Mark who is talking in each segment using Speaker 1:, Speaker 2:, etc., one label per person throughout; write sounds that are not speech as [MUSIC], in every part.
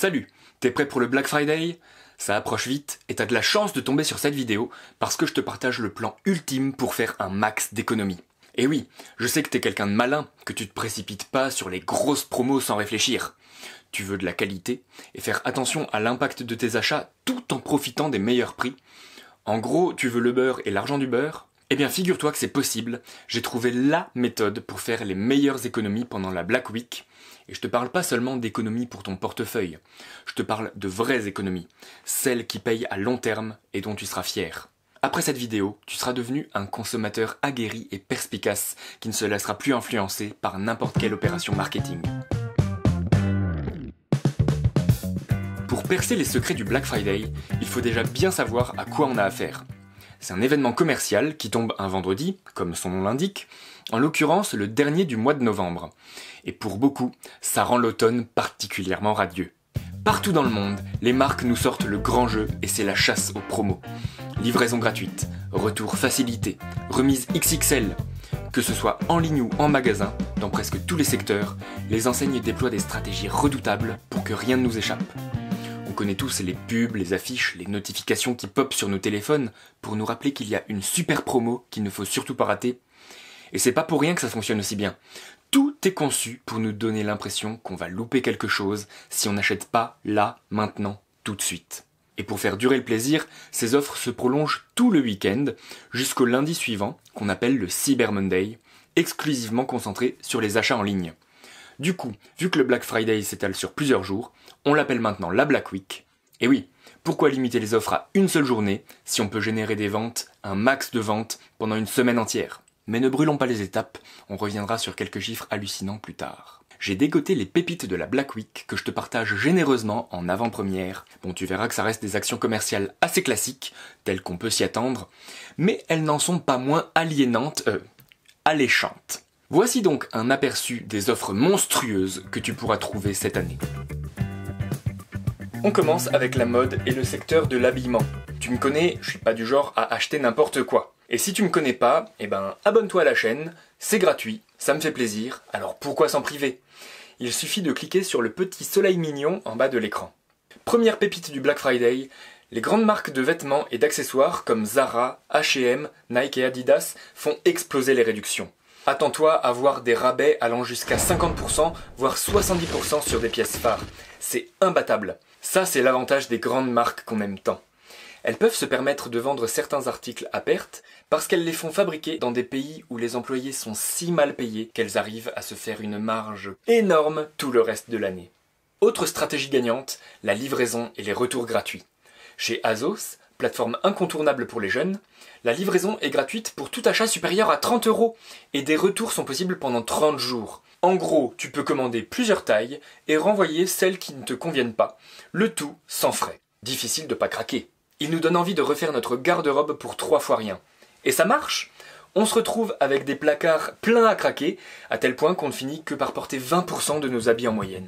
Speaker 1: Salut, t'es prêt pour le Black Friday? Ça approche vite et t'as de la chance de tomber sur cette vidéo parce que je te partage le plan ultime pour faire un max d'économie. Et oui, je sais que t'es quelqu'un de malin, que tu te précipites pas sur les grosses promos sans réfléchir. Tu veux de la qualité et faire attention à l'impact de tes achats tout en profitant des meilleurs prix. En gros, tu veux le beurre et l'argent du beurre? Eh bien, figure-toi que c'est possible. J'ai trouvé LA méthode pour faire les meilleures économies pendant la Black Week. Et je te parle pas seulement d'économies pour ton portefeuille. Je te parle de vraies économies. Celles qui payent à long terme et dont tu seras fier. Après cette vidéo, tu seras devenu un consommateur aguerri et perspicace qui ne se laissera plus influencer par n'importe quelle opération marketing. Pour percer les secrets du Black Friday, il faut déjà bien savoir à quoi on a affaire. C'est un événement commercial qui tombe un vendredi, comme son nom l'indique, en l'occurrence le dernier du mois de novembre. Et pour beaucoup, ça rend l'automne particulièrement radieux. Partout dans le monde, les marques nous sortent le grand jeu et c'est la chasse aux promos. Livraison gratuite, retour facilité, remise XXL. Que ce soit en ligne ou en magasin, dans presque tous les secteurs, les enseignes déploient des stratégies redoutables pour que rien ne nous échappe. On connaît tous les pubs, les affiches, les notifications qui popent sur nos téléphones pour nous rappeler qu'il y a une super promo qu'il ne faut surtout pas rater. Et c'est pas pour rien que ça fonctionne aussi bien. Tout est conçu pour nous donner l'impression qu'on va louper quelque chose si on n'achète pas là, maintenant, tout de suite. Et pour faire durer le plaisir, ces offres se prolongent tout le week-end jusqu'au lundi suivant, qu'on appelle le Cyber Monday, exclusivement concentré sur les achats en ligne. Du coup, vu que le Black Friday s'étale sur plusieurs jours, on l'appelle maintenant la Black Week. Et oui, pourquoi limiter les offres à une seule journée si on peut générer des ventes, un max de ventes pendant une semaine entière? Mais ne brûlons pas les étapes, on reviendra sur quelques chiffres hallucinants plus tard. J'ai dégoté les pépites de la Black Week que je te partage généreusement en avant-première. Bon, tu verras que ça reste des actions commerciales assez classiques, telles qu'on peut s'y attendre, mais elles n'en sont pas moins aliénantes, euh, alléchantes. Voici donc un aperçu des offres monstrueuses que tu pourras trouver cette année. On commence avec la mode et le secteur de l'habillement. Tu me connais, je suis pas du genre à acheter n'importe quoi. Et si tu me connais pas, eh ben abonne-toi à la chaîne, c'est gratuit, ça me fait plaisir, alors pourquoi s'en priver? Il suffit de cliquer sur le petit soleil mignon en bas de l'écran. Première pépite du Black Friday, les grandes marques de vêtements et d'accessoires comme Zara, H&M, Nike et Adidas font exploser les réductions. Attends-toi à voir des rabais allant jusqu'à 50%, voire 70% sur des pièces phares. C'est imbattable. Ça, c'est l'avantage des grandes marques qu'on aime tant. Elles peuvent se permettre de vendre certains articles à perte parce qu'elles les font fabriquer dans des pays où les employés sont si mal payés qu'elles arrivent à se faire une marge énorme tout le reste de l'année. Autre stratégie gagnante, la livraison et les retours gratuits. Chez Azos, plateforme incontournable pour les jeunes, la livraison est gratuite pour tout achat supérieur à 30 euros et des retours sont possibles pendant 30 jours. En gros, tu peux commander plusieurs tailles et renvoyer celles qui ne te conviennent pas, le tout sans frais. Difficile de pas craquer il nous donne envie de refaire notre garde-robe pour trois fois rien. Et ça marche? On se retrouve avec des placards pleins à craquer, à tel point qu'on ne finit que par porter 20% de nos habits en moyenne.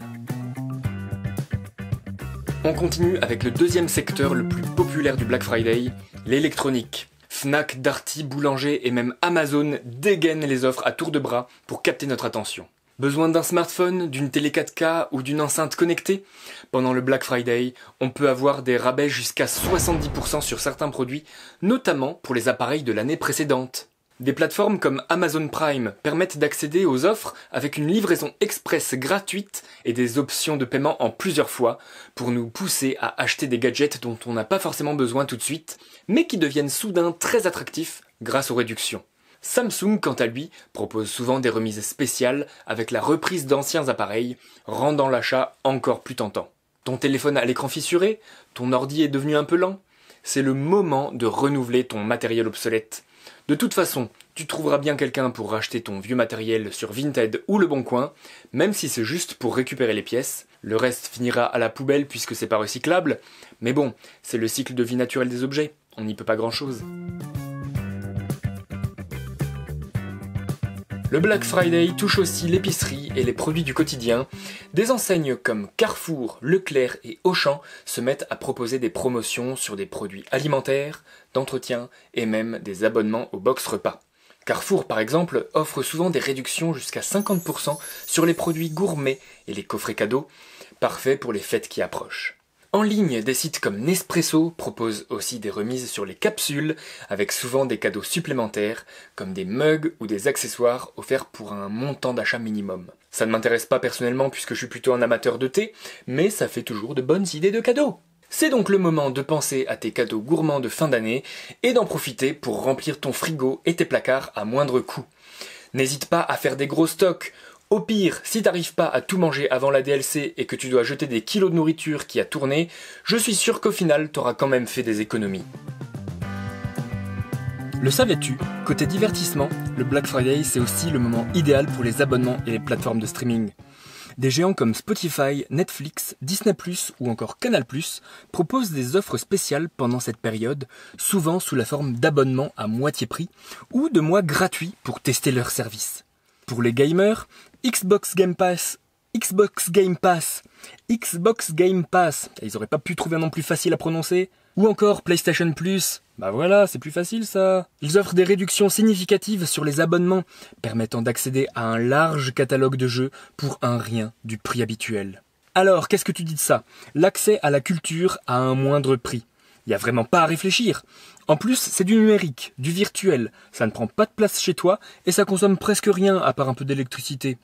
Speaker 1: On continue avec le deuxième secteur le plus populaire du Black Friday, l'électronique. Fnac, Darty, Boulanger et même Amazon dégainent les offres à tour de bras pour capter notre attention. Besoin d'un smartphone, d'une télé 4K ou d'une enceinte connectée? Pendant le Black Friday, on peut avoir des rabais jusqu'à 70% sur certains produits, notamment pour les appareils de l'année précédente. Des plateformes comme Amazon Prime permettent d'accéder aux offres avec une livraison express gratuite et des options de paiement en plusieurs fois pour nous pousser à acheter des gadgets dont on n'a pas forcément besoin tout de suite, mais qui deviennent soudain très attractifs grâce aux réductions. Samsung, quant à lui, propose souvent des remises spéciales avec la reprise d'anciens appareils, rendant l'achat encore plus tentant. Ton téléphone a l'écran fissuré? Ton ordi est devenu un peu lent? C'est le moment de renouveler ton matériel obsolète. De toute façon, tu trouveras bien quelqu'un pour racheter ton vieux matériel sur Vinted ou Le Bon Coin, même si c'est juste pour récupérer les pièces. Le reste finira à la poubelle puisque c'est pas recyclable, mais bon, c'est le cycle de vie naturel des objets, on n'y peut pas grand chose. Le Black Friday touche aussi l'épicerie et les produits du quotidien. Des enseignes comme Carrefour, Leclerc et Auchan se mettent à proposer des promotions sur des produits alimentaires, d'entretien et même des abonnements aux box repas. Carrefour, par exemple, offre souvent des réductions jusqu'à 50% sur les produits gourmets et les coffrets cadeaux, parfaits pour les fêtes qui approchent. En ligne, des sites comme Nespresso proposent aussi des remises sur les capsules, avec souvent des cadeaux supplémentaires, comme des mugs ou des accessoires offerts pour un montant d'achat minimum. Ça ne m'intéresse pas personnellement puisque je suis plutôt un amateur de thé, mais ça fait toujours de bonnes idées de cadeaux. C'est donc le moment de penser à tes cadeaux gourmands de fin d'année et d'en profiter pour remplir ton frigo et tes placards à moindre coût. N'hésite pas à faire des gros stocks. Au pire, si t'arrives pas à tout manger avant la DLC et que tu dois jeter des kilos de nourriture qui a tourné, je suis sûr qu'au final t'auras quand même fait des économies. Le savais-tu? Côté divertissement, le Black Friday c'est aussi le moment idéal pour les abonnements et les plateformes de streaming. Des géants comme Spotify, Netflix, Disney ⁇ ou encore Canal ⁇ proposent des offres spéciales pendant cette période, souvent sous la forme d'abonnements à moitié prix ou de mois gratuits pour tester leurs services. Pour les gamers, Xbox Game Pass, Xbox Game Pass, Xbox Game Pass, ils auraient pas pu trouver un nom plus facile à prononcer, ou encore PlayStation Plus. Bah voilà, c'est plus facile ça. Ils offrent des réductions significatives sur les abonnements, permettant d'accéder à un large catalogue de jeux pour un rien du prix habituel. Alors, qu'est-ce que tu dis de ça? L'accès à la culture à un moindre prix. Il n'y a vraiment pas à réfléchir. En plus, c'est du numérique, du virtuel. Ça ne prend pas de place chez toi et ça consomme presque rien à part un peu d'électricité.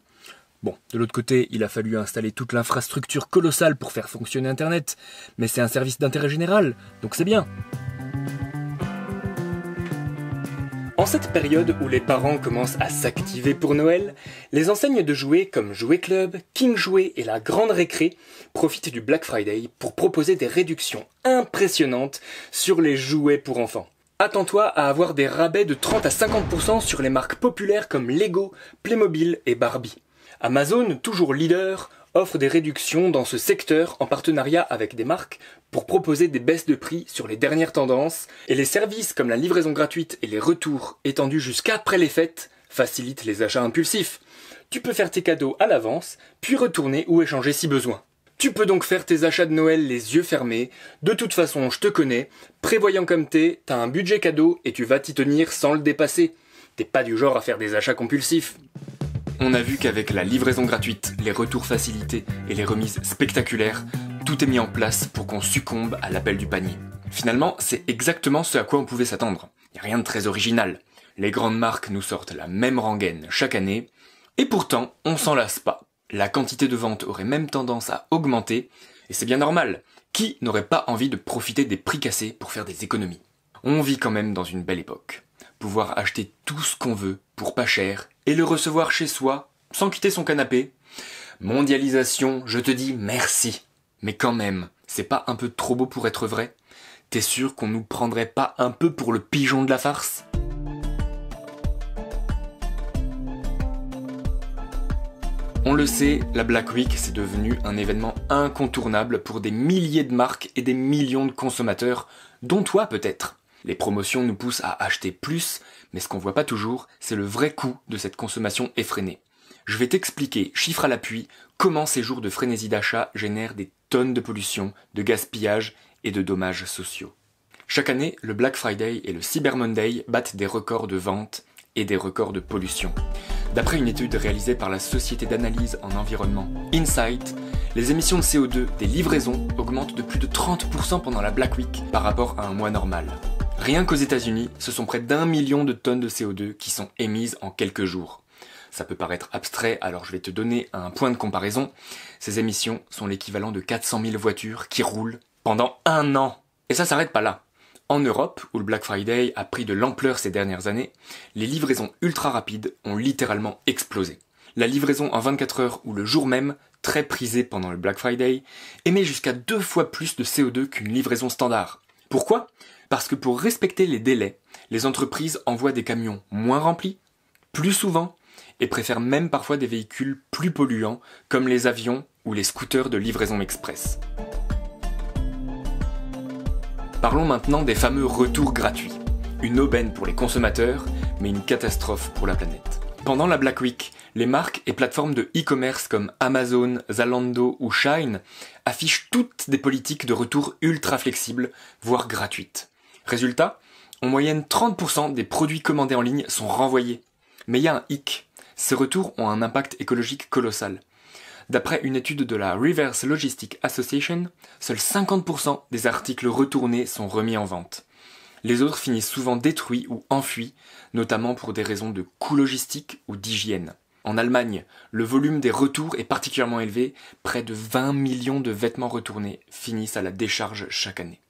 Speaker 1: Bon, de l'autre côté, il a fallu installer toute l'infrastructure colossale pour faire fonctionner Internet, mais c'est un service d'intérêt général, donc c'est bien. En cette période où les parents commencent à s'activer pour Noël, les enseignes de jouets comme Jouet Club, King Jouet et la Grande Récré profitent du Black Friday pour proposer des réductions impressionnantes sur les jouets pour enfants. Attends-toi à avoir des rabais de 30 à 50% sur les marques populaires comme Lego, Playmobil et Barbie. Amazon, toujours leader, offre des réductions dans ce secteur en partenariat avec des marques pour proposer des baisses de prix sur les dernières tendances et les services comme la livraison gratuite et les retours étendus jusqu'après les fêtes facilitent les achats impulsifs. Tu peux faire tes cadeaux à l'avance, puis retourner ou échanger si besoin. Tu peux donc faire tes achats de Noël les yeux fermés. De toute façon, je te connais. Prévoyant comme t'es, t'as un budget cadeau et tu vas t'y tenir sans le dépasser. T'es pas du genre à faire des achats compulsifs. On a vu qu'avec la livraison gratuite, les retours facilités et les remises spectaculaires, tout est mis en place pour qu'on succombe à l'appel du panier. Finalement, c'est exactement ce à quoi on pouvait s'attendre. Rien de très original. Les grandes marques nous sortent la même rengaine chaque année, et pourtant, on s'en lasse pas. La quantité de ventes aurait même tendance à augmenter, et c'est bien normal. Qui n'aurait pas envie de profiter des prix cassés pour faire des économies? On vit quand même dans une belle époque. Pouvoir acheter tout ce qu'on veut pour pas cher et le recevoir chez soi, sans quitter son canapé. Mondialisation, je te dis merci. Mais quand même, c'est pas un peu trop beau pour être vrai? T'es sûr qu'on nous prendrait pas un peu pour le pigeon de la farce? On le sait, la Black Week c'est devenu un événement incontournable pour des milliers de marques et des millions de consommateurs, dont toi peut-être. Les promotions nous poussent à acheter plus, mais ce qu'on voit pas toujours, c'est le vrai coût de cette consommation effrénée. Je vais t'expliquer, chiffre à l'appui, comment ces jours de frénésie d'achat génèrent des tonnes de pollution, de gaspillage et de dommages sociaux. Chaque année, le Black Friday et le Cyber Monday battent des records de vente et des records de pollution. D'après une étude réalisée par la société d'analyse en environnement Insight, les émissions de CO2 des livraisons augmentent de plus de 30% pendant la Black Week par rapport à un mois normal. Rien qu'aux États-Unis, ce sont près d'un million de tonnes de CO2 qui sont émises en quelques jours. Ça peut paraître abstrait, alors je vais te donner un point de comparaison. Ces émissions sont l'équivalent de 400 000 voitures qui roulent pendant un an. Et ça s'arrête pas là. En Europe, où le Black Friday a pris de l'ampleur ces dernières années, les livraisons ultra rapides ont littéralement explosé. La livraison en 24 heures ou le jour même, très prisée pendant le Black Friday, émet jusqu'à deux fois plus de CO2 qu'une livraison standard. Pourquoi? Parce que pour respecter les délais, les entreprises envoient des camions moins remplis, plus souvent, et préfèrent même parfois des véhicules plus polluants, comme les avions ou les scooters de livraison express. Parlons maintenant des fameux retours gratuits. Une aubaine pour les consommateurs, mais une catastrophe pour la planète. Pendant la Black Week, les marques et plateformes de e-commerce comme Amazon, Zalando ou Shine affichent toutes des politiques de retour ultra flexibles, voire gratuites. Résultat, en moyenne 30% des produits commandés en ligne sont renvoyés. Mais il y a un hic. Ces retours ont un impact écologique colossal. D'après une étude de la Reverse Logistic Association, seuls 50% des articles retournés sont remis en vente. Les autres finissent souvent détruits ou enfuis, notamment pour des raisons de coût logistique ou d'hygiène. En Allemagne, le volume des retours est particulièrement élevé, près de 20 millions de vêtements retournés finissent à la décharge chaque année.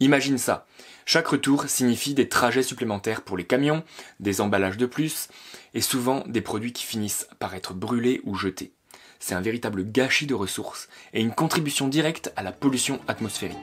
Speaker 1: Imagine ça, chaque retour signifie des trajets supplémentaires pour les camions, des emballages de plus, et souvent des produits qui finissent par être brûlés ou jetés c'est un véritable gâchis de ressources et une contribution directe à la pollution atmosphérique.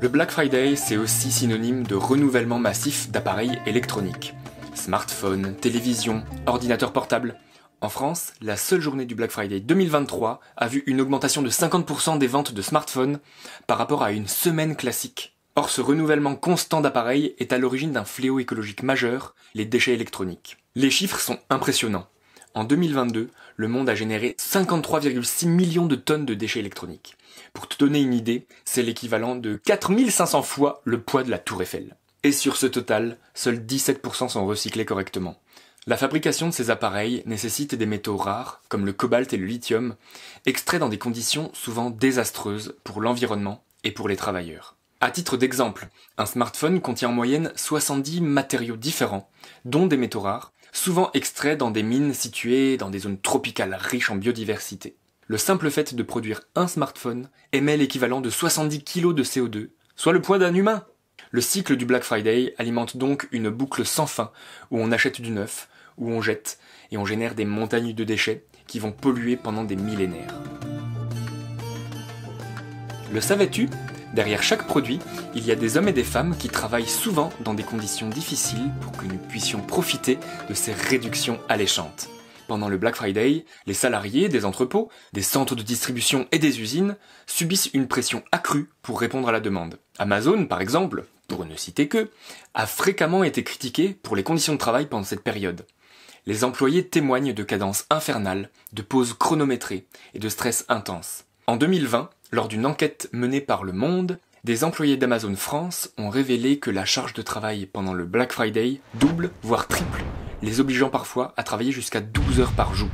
Speaker 1: Le Black Friday, c'est aussi synonyme de renouvellement massif d'appareils électroniques. Smartphones, télévisions, ordinateurs portables. En France, la seule journée du Black Friday 2023 a vu une augmentation de 50% des ventes de smartphones par rapport à une semaine classique. Or, ce renouvellement constant d'appareils est à l'origine d'un fléau écologique majeur, les déchets électroniques. Les chiffres sont impressionnants. En 2022, le monde a généré 53,6 millions de tonnes de déchets électroniques. Pour te donner une idée, c'est l'équivalent de 4500 fois le poids de la tour Eiffel. Et sur ce total, seuls 17% sont recyclés correctement. La fabrication de ces appareils nécessite des métaux rares, comme le cobalt et le lithium, extraits dans des conditions souvent désastreuses pour l'environnement et pour les travailleurs. À titre d'exemple, un smartphone contient en moyenne 70 matériaux différents, dont des métaux rares, souvent extraits dans des mines situées dans des zones tropicales riches en biodiversité. Le simple fait de produire un smartphone émet l'équivalent de 70 kg de CO2, soit le poids d'un humain. Le cycle du Black Friday alimente donc une boucle sans fin où on achète du neuf, où on jette, et on génère des montagnes de déchets qui vont polluer pendant des millénaires. Le savais-tu? Derrière chaque produit, il y a des hommes et des femmes qui travaillent souvent dans des conditions difficiles pour que nous puissions profiter de ces réductions alléchantes. Pendant le Black Friday, les salariés des entrepôts, des centres de distribution et des usines subissent une pression accrue pour répondre à la demande. Amazon, par exemple, pour ne citer que, a fréquemment été critiqué pour les conditions de travail pendant cette période. Les employés témoignent de cadences infernales, de pauses chronométrées et de stress intense. En 2020, lors d'une enquête menée par Le Monde, des employés d'Amazon France ont révélé que la charge de travail pendant le Black Friday double, voire triple, les obligeant parfois à travailler jusqu'à 12 heures par jour.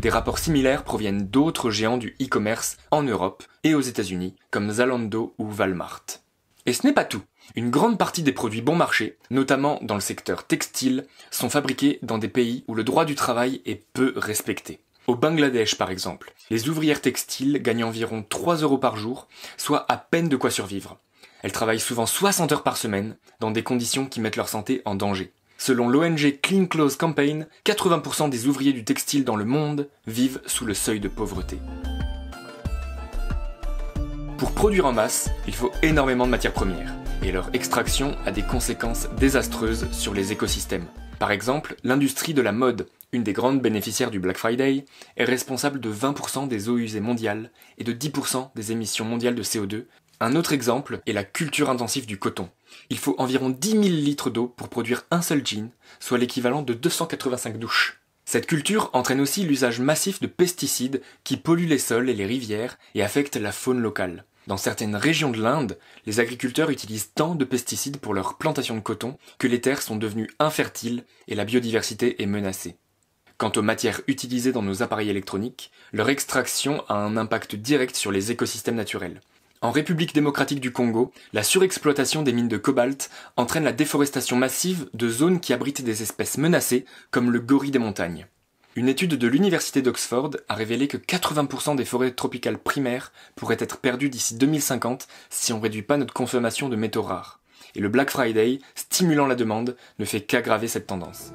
Speaker 1: Des rapports similaires proviennent d'autres géants du e-commerce en Europe et aux États-Unis, comme Zalando ou Walmart. Et ce n'est pas tout. Une grande partie des produits bon marché, notamment dans le secteur textile, sont fabriqués dans des pays où le droit du travail est peu respecté. Au Bangladesh, par exemple, les ouvrières textiles gagnent environ 3 euros par jour, soit à peine de quoi survivre. Elles travaillent souvent 60 heures par semaine, dans des conditions qui mettent leur santé en danger. Selon l'ONG Clean Clothes Campaign, 80% des ouvriers du textile dans le monde vivent sous le seuil de pauvreté. Pour produire en masse, il faut énormément de matières premières, et leur extraction a des conséquences désastreuses sur les écosystèmes. Par exemple, l'industrie de la mode une des grandes bénéficiaires du Black Friday, est responsable de 20% des eaux usées mondiales et de 10% des émissions mondiales de CO2. Un autre exemple est la culture intensive du coton. Il faut environ 10 000 litres d'eau pour produire un seul jean, soit l'équivalent de 285 douches. Cette culture entraîne aussi l'usage massif de pesticides qui polluent les sols et les rivières et affectent la faune locale. Dans certaines régions de l'Inde, les agriculteurs utilisent tant de pesticides pour leur plantation de coton que les terres sont devenues infertiles et la biodiversité est menacée. Quant aux matières utilisées dans nos appareils électroniques, leur extraction a un impact direct sur les écosystèmes naturels. En République démocratique du Congo, la surexploitation des mines de cobalt entraîne la déforestation massive de zones qui abritent des espèces menacées comme le gorille des montagnes. Une étude de l'Université d'Oxford a révélé que 80% des forêts tropicales primaires pourraient être perdues d'ici 2050 si on ne réduit pas notre consommation de métaux rares. Et le Black Friday, stimulant la demande, ne fait qu'aggraver cette tendance.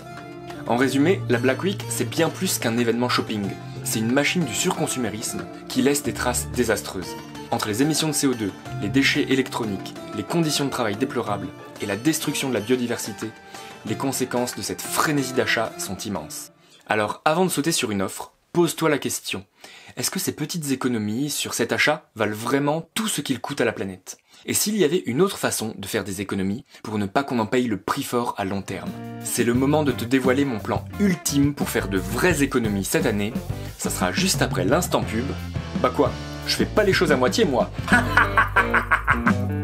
Speaker 1: En résumé, la Black Week, c'est bien plus qu'un événement shopping. C'est une machine du surconsumérisme qui laisse des traces désastreuses. Entre les émissions de CO2, les déchets électroniques, les conditions de travail déplorables et la destruction de la biodiversité, les conséquences de cette frénésie d'achat sont immenses. Alors avant de sauter sur une offre, pose-toi la question. Est-ce que ces petites économies sur cet achat valent vraiment tout ce qu'il coûte à la planète? Et s'il y avait une autre façon de faire des économies pour ne pas qu'on en paye le prix fort à long terme? C'est le moment de te dévoiler mon plan ultime pour faire de vraies économies cette année. Ça sera juste après l'instant pub. Bah quoi? Je fais pas les choses à moitié moi [LAUGHS]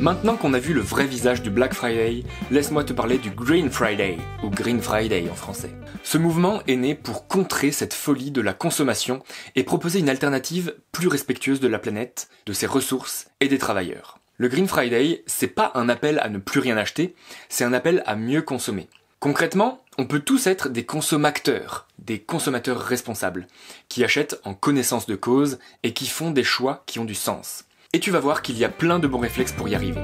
Speaker 1: Maintenant qu'on a vu le vrai visage du Black Friday, laisse-moi te parler du Green Friday, ou Green Friday en français. Ce mouvement est né pour contrer cette folie de la consommation et proposer une alternative plus respectueuse de la planète, de ses ressources et des travailleurs. Le Green Friday, c'est pas un appel à ne plus rien acheter, c'est un appel à mieux consommer. Concrètement, on peut tous être des consommateurs, des consommateurs responsables, qui achètent en connaissance de cause et qui font des choix qui ont du sens. Et tu vas voir qu'il y a plein de bons réflexes pour y arriver.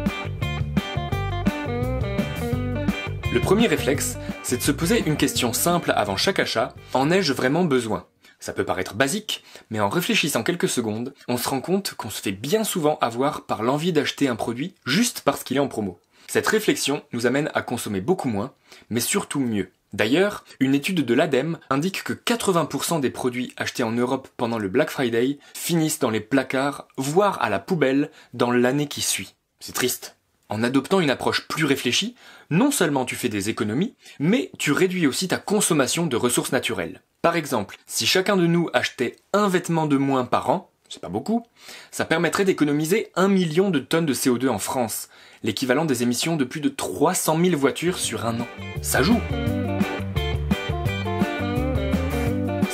Speaker 1: Le premier réflexe, c'est de se poser une question simple avant chaque achat, en ai-je vraiment besoin? Ça peut paraître basique, mais en réfléchissant quelques secondes, on se rend compte qu'on se fait bien souvent avoir par l'envie d'acheter un produit juste parce qu'il est en promo. Cette réflexion nous amène à consommer beaucoup moins, mais surtout mieux. D'ailleurs, une étude de l'ADEME indique que 80% des produits achetés en Europe pendant le Black Friday finissent dans les placards, voire à la poubelle, dans l'année qui suit. C'est triste. En adoptant une approche plus réfléchie, non seulement tu fais des économies, mais tu réduis aussi ta consommation de ressources naturelles. Par exemple, si chacun de nous achetait un vêtement de moins par an, c'est pas beaucoup, ça permettrait d'économiser un million de tonnes de CO2 en France, l'équivalent des émissions de plus de 300 000 voitures sur un an. Ça joue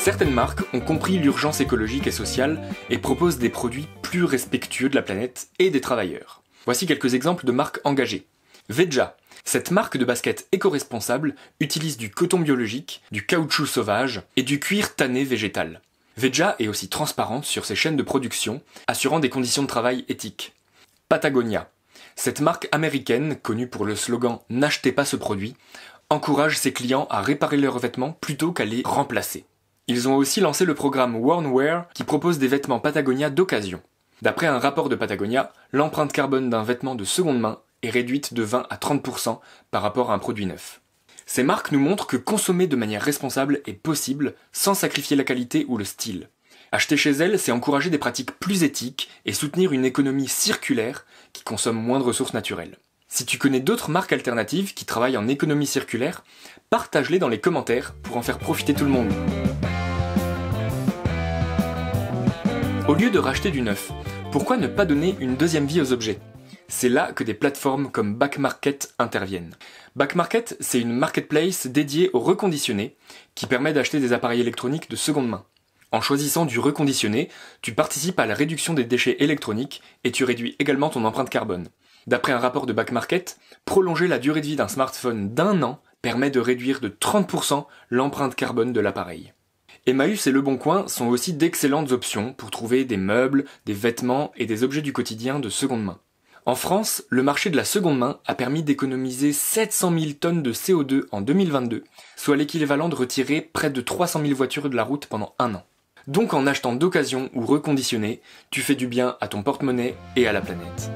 Speaker 1: Certaines marques ont compris l'urgence écologique et sociale et proposent des produits plus respectueux de la planète et des travailleurs. Voici quelques exemples de marques engagées. Veja. Cette marque de basket éco-responsable utilise du coton biologique, du caoutchouc sauvage et du cuir tanné végétal. Veja est aussi transparente sur ses chaînes de production, assurant des conditions de travail éthiques. Patagonia. Cette marque américaine, connue pour le slogan N'achetez pas ce produit, encourage ses clients à réparer leurs vêtements plutôt qu'à les remplacer. Ils ont aussi lancé le programme Wornwear qui propose des vêtements Patagonia d'occasion. D'après un rapport de Patagonia, l'empreinte carbone d'un vêtement de seconde main est réduite de 20 à 30% par rapport à un produit neuf. Ces marques nous montrent que consommer de manière responsable est possible sans sacrifier la qualité ou le style. Acheter chez elles, c'est encourager des pratiques plus éthiques et soutenir une économie circulaire qui consomme moins de ressources naturelles. Si tu connais d'autres marques alternatives qui travaillent en économie circulaire, partage-les dans les commentaires pour en faire profiter tout le monde. Au lieu de racheter du neuf, pourquoi ne pas donner une deuxième vie aux objets? C'est là que des plateformes comme Backmarket interviennent. Backmarket, c'est une marketplace dédiée aux reconditionnés qui permet d'acheter des appareils électroniques de seconde main. En choisissant du reconditionné, tu participes à la réduction des déchets électroniques et tu réduis également ton empreinte carbone. D'après un rapport de Backmarket, prolonger la durée de vie d'un smartphone d'un an permet de réduire de 30% l'empreinte carbone de l'appareil. Emmaüs et Le Bon Coin sont aussi d'excellentes options pour trouver des meubles, des vêtements et des objets du quotidien de seconde main. En France, le marché de la seconde main a permis d'économiser 700 000 tonnes de CO2 en 2022, soit l'équivalent de retirer près de 300 000 voitures de la route pendant un an. Donc en achetant d'occasion ou reconditionné, tu fais du bien à ton porte-monnaie et à la planète.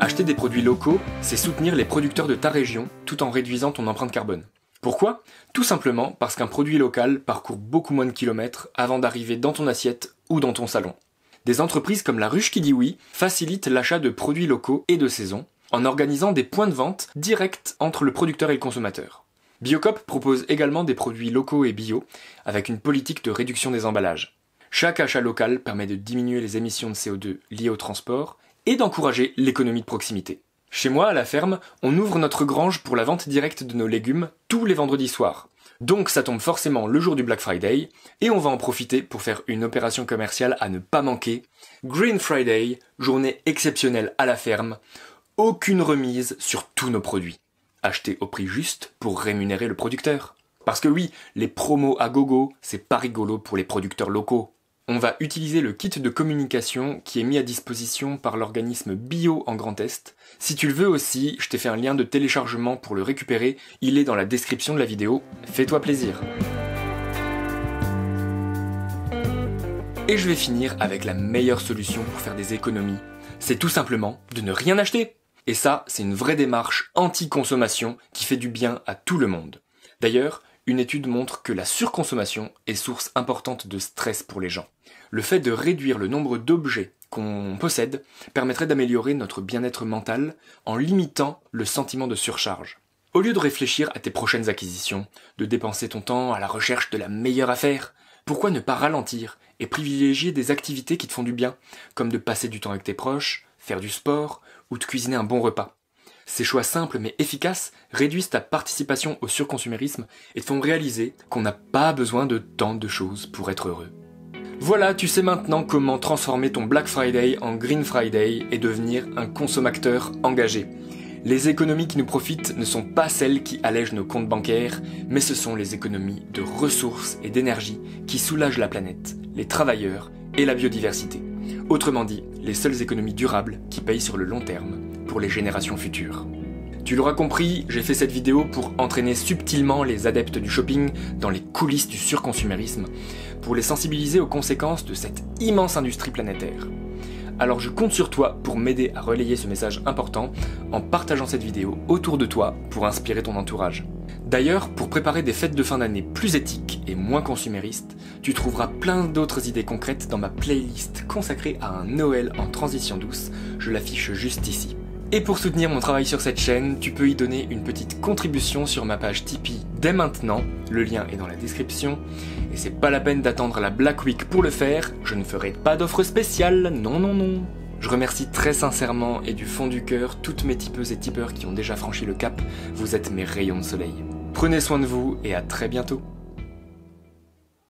Speaker 1: Acheter des produits locaux, c'est soutenir les producteurs de ta région tout en réduisant ton empreinte carbone. Pourquoi? Tout simplement parce qu'un produit local parcourt beaucoup moins de kilomètres avant d'arriver dans ton assiette ou dans ton salon des entreprises comme la Ruche qui dit oui facilitent l'achat de produits locaux et de saison en organisant des points de vente directs entre le producteur et le consommateur. Biocop propose également des produits locaux et bio avec une politique de réduction des emballages. Chaque achat local permet de diminuer les émissions de CO2 liées au transport et d'encourager l'économie de proximité. Chez moi, à la ferme, on ouvre notre grange pour la vente directe de nos légumes tous les vendredis soirs. Donc ça tombe forcément le jour du Black Friday, et on va en profiter pour faire une opération commerciale à ne pas manquer. Green Friday, journée exceptionnelle à la ferme, aucune remise sur tous nos produits. Achetés au prix juste pour rémunérer le producteur. Parce que oui, les promos à gogo, c'est pas rigolo pour les producteurs locaux on va utiliser le kit de communication qui est mis à disposition par l'organisme Bio en Grand Est. Si tu le veux aussi, je t'ai fait un lien de téléchargement pour le récupérer, il est dans la description de la vidéo. Fais-toi plaisir. Et je vais finir avec la meilleure solution pour faire des économies. C'est tout simplement de ne rien acheter. Et ça, c'est une vraie démarche anti-consommation qui fait du bien à tout le monde. D'ailleurs, une étude montre que la surconsommation est source importante de stress pour les gens. Le fait de réduire le nombre d'objets qu'on possède permettrait d'améliorer notre bien-être mental en limitant le sentiment de surcharge. Au lieu de réfléchir à tes prochaines acquisitions, de dépenser ton temps à la recherche de la meilleure affaire, Pourquoi ne pas ralentir et privilégier des activités qui te font du bien, comme de passer du temps avec tes proches, faire du sport ou de cuisiner un bon repas? Ces choix simples mais efficaces réduisent ta participation au surconsumérisme et te font réaliser qu'on n'a pas besoin de tant de choses pour être heureux. Voilà, tu sais maintenant comment transformer ton Black Friday en Green Friday et devenir un consommateur engagé. Les économies qui nous profitent ne sont pas celles qui allègent nos comptes bancaires, mais ce sont les économies de ressources et d'énergie qui soulagent la planète, les travailleurs et la biodiversité. Autrement dit, les seules économies durables qui payent sur le long terme pour les générations futures. Tu l'auras compris, j'ai fait cette vidéo pour entraîner subtilement les adeptes du shopping dans les coulisses du surconsumérisme, pour les sensibiliser aux conséquences de cette immense industrie planétaire. Alors je compte sur toi pour m'aider à relayer ce message important en partageant cette vidéo autour de toi pour inspirer ton entourage. D'ailleurs, pour préparer des fêtes de fin d'année plus éthiques et moins consuméristes, tu trouveras plein d'autres idées concrètes dans ma playlist consacrée à un Noël en transition douce, je l'affiche juste ici. Et pour soutenir mon travail sur cette chaîne, tu peux y donner une petite contribution sur ma page Tipeee dès maintenant, le lien est dans la description. Et c'est pas la peine d'attendre la Black Week pour le faire, je ne ferai pas d'offre spéciale, non non non. Je remercie très sincèrement et du fond du cœur toutes mes tipeuses et tipeurs qui ont déjà franchi le cap, vous êtes mes rayons de soleil. Prenez soin de vous et à très bientôt.